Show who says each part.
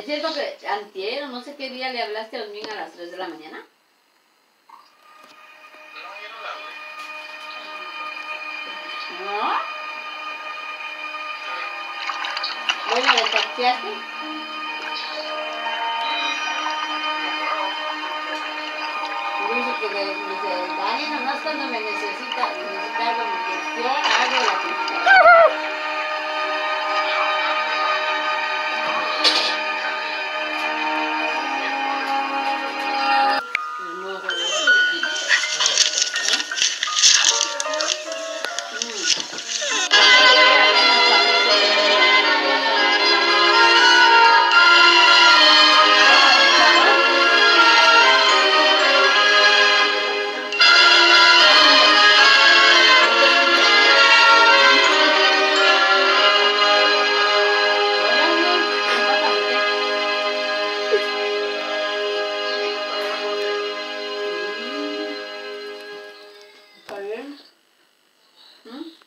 Speaker 1: ¿Es cierto que antier o no sé qué día le hablaste a Osmin a las 3 de la mañana?
Speaker 2: No, yo no la hablé.
Speaker 1: ¿No? Bueno, ¿le texteaste? Dice que le dice, Dani, nomás cuando me necesita, Está bien. ¿Mm?